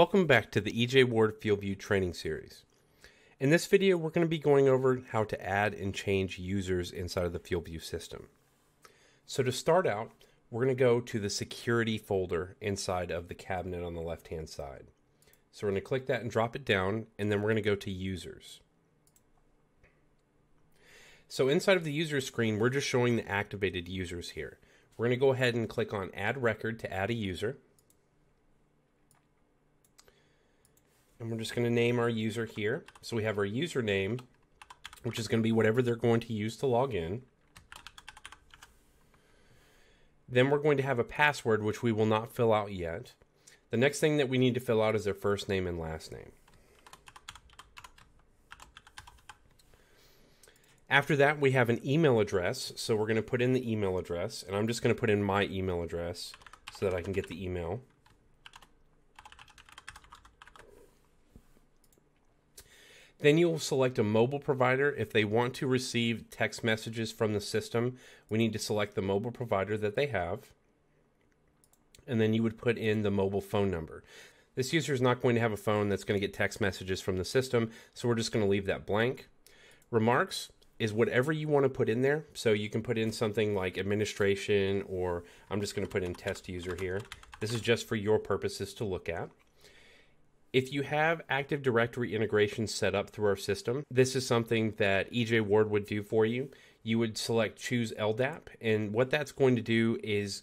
Welcome back to the EJ Ward FuelView training series. In this video, we're going to be going over how to add and change users inside of the FuelView system. So to start out, we're going to go to the security folder inside of the cabinet on the left-hand side. So we're going to click that and drop it down, and then we're going to go to users. So inside of the user screen, we're just showing the activated users here. We're going to go ahead and click on add record to add a user. And we're just going to name our user here. So we have our username, which is going to be whatever they're going to use to log in. Then we're going to have a password, which we will not fill out yet. The next thing that we need to fill out is their first name and last name. After that, we have an email address. So we're going to put in the email address, and I'm just going to put in my email address so that I can get the email. Then you'll select a mobile provider. If they want to receive text messages from the system, we need to select the mobile provider that they have. And then you would put in the mobile phone number. This user is not going to have a phone that's going to get text messages from the system, so we're just going to leave that blank. Remarks is whatever you want to put in there. So you can put in something like administration, or I'm just going to put in test user here. This is just for your purposes to look at. If you have Active Directory integration set up through our system, this is something that EJ Ward would do for you. You would select choose LDAP, and what that's going to do is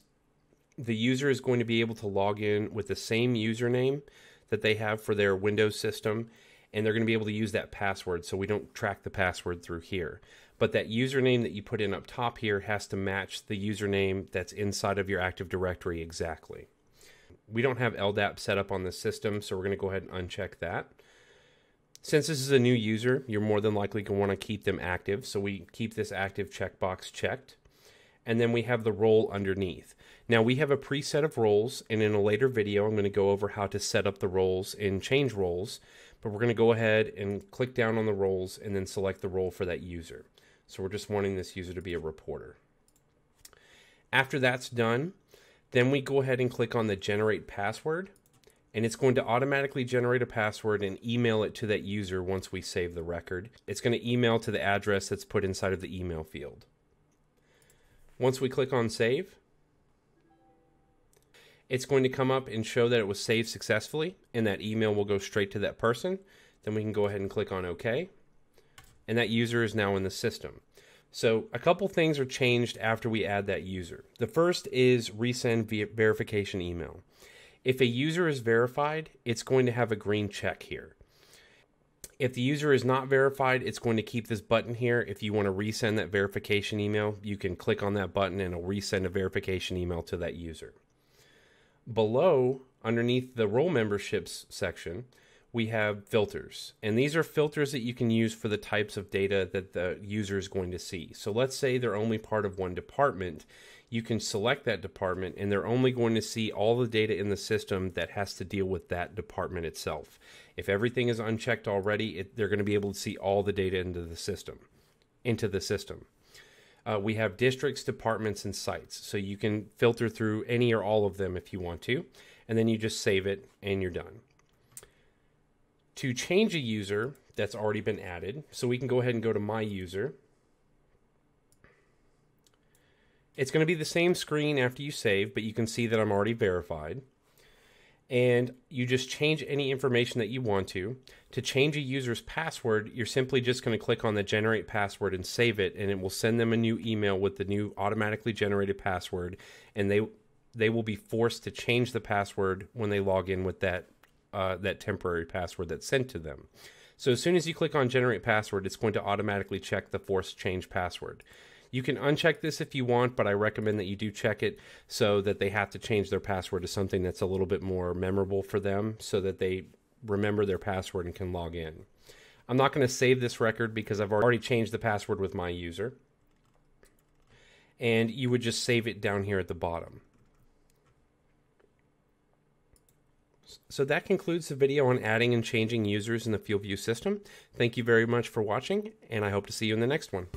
the user is going to be able to log in with the same username that they have for their Windows system, and they're going to be able to use that password so we don't track the password through here. But that username that you put in up top here has to match the username that's inside of your Active Directory exactly. We don't have LDAP set up on the system, so we're going to go ahead and uncheck that. Since this is a new user, you're more than likely going to want to keep them active, so we keep this active checkbox checked. And then we have the role underneath. Now we have a preset of roles, and in a later video, I'm going to go over how to set up the roles and change roles. But we're going to go ahead and click down on the roles and then select the role for that user. So we're just wanting this user to be a reporter. After that's done, then we go ahead and click on the generate password and it's going to automatically generate a password and email it to that user once we save the record. It's going to email to the address that's put inside of the email field. Once we click on save, it's going to come up and show that it was saved successfully and that email will go straight to that person. Then we can go ahead and click on OK. And that user is now in the system. So a couple things are changed after we add that user. The first is resend verification email. If a user is verified, it's going to have a green check here. If the user is not verified, it's going to keep this button here. If you want to resend that verification email, you can click on that button and it'll resend a verification email to that user. Below, underneath the role memberships section, we have filters. And these are filters that you can use for the types of data that the user is going to see. So let's say they're only part of one department. You can select that department and they're only going to see all the data in the system that has to deal with that department itself. If everything is unchecked already, it, they're going to be able to see all the data into the system. Into the system. Uh, we have districts, departments, and sites. So you can filter through any or all of them if you want to, and then you just save it and you're done to change a user that's already been added. So we can go ahead and go to my user. It's going to be the same screen after you save, but you can see that I'm already verified. And you just change any information that you want to. To change a user's password, you're simply just going to click on the generate password and save it, and it will send them a new email with the new automatically generated password, and they they will be forced to change the password when they log in with that uh, that temporary password that's sent to them. So as soon as you click on generate password, it's going to automatically check the force change password. You can uncheck this if you want, but I recommend that you do check it so that they have to change their password to something that's a little bit more memorable for them so that they remember their password and can log in. I'm not going to save this record because I've already changed the password with my user. And you would just save it down here at the bottom. So that concludes the video on adding and changing users in the FuelView system. Thank you very much for watching, and I hope to see you in the next one.